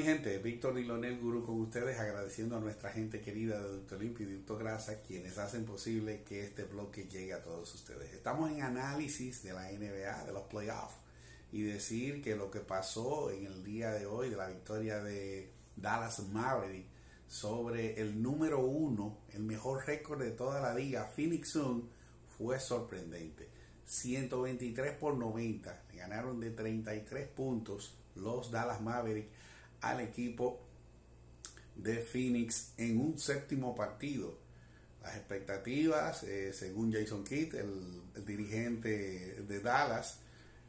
Mi gente, Víctor y Lonel Guru con ustedes, agradeciendo a nuestra gente querida de Doctor Limpio y Doctor Grasa, quienes hacen posible que este bloque llegue a todos ustedes. Estamos en análisis de la NBA, de los playoffs, y decir que lo que pasó en el día de hoy, de la victoria de Dallas Maverick sobre el número uno, el mejor récord de toda la liga, Phoenix Sun, fue sorprendente. 123 por 90, ganaron de 33 puntos los Dallas Maverick al equipo de Phoenix en un séptimo partido. Las expectativas, eh, según Jason Kidd, el, dirigente de Dallas,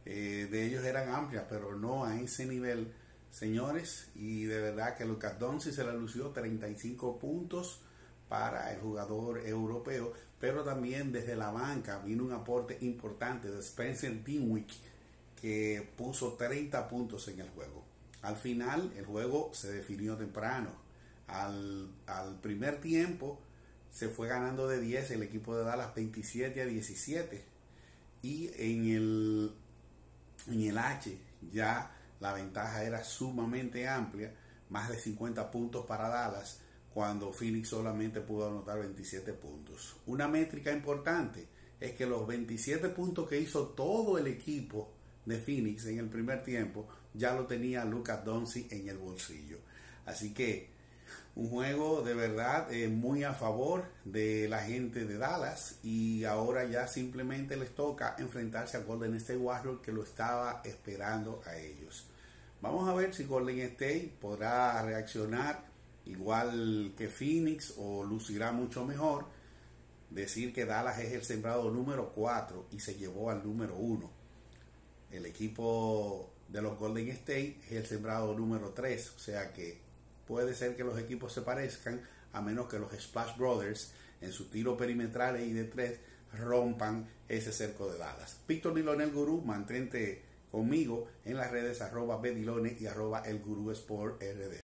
eh, de ellos eran amplias, pero no a ese nivel, señores. Y de verdad que Lucas Doncic se le lució 35 puntos para el jugador europeo, pero también desde la banca vino un aporte importante de Spencer Dinwiddie que puso 30 puntos en el juego. Al final el juego se definió temprano. Al, primer tiempo se fue ganando de 10 el equipo de Dallas 27 a 17. Y en el, en el H ya la ventaja era sumamente amplia, más de 50 puntos para Dallas, cuando Phoenix solamente pudo anotar 27 puntos. Una métrica importante es que los 27 puntos que hizo todo el equipo de Phoenix en el primer tiempo, ya lo tenía Lucas Doncic en el bolsillo. Así que un juego de verdad eh, muy a favor de la gente de Dallas y ahora ya simplemente les toca enfrentarse a Golden State Warriors que lo estaba esperando a ellos. Vamos a ver si Golden State podrá reaccionar igual que Phoenix o lucirá mucho mejor. Decir que Dallas es el sembrado número 4 y se llevó al número 1 el equipo de los Golden State es el sembrado número 3, o sea que puede ser que los equipos se parezcan a menos que los Splash Brothers en su tiro perimetral y de 3 rompan ese cerco de Dallas. Víctor Dilone Gurú, mantente conmigo en las redes arroba bedilone y arroba el Gurú Sport RD.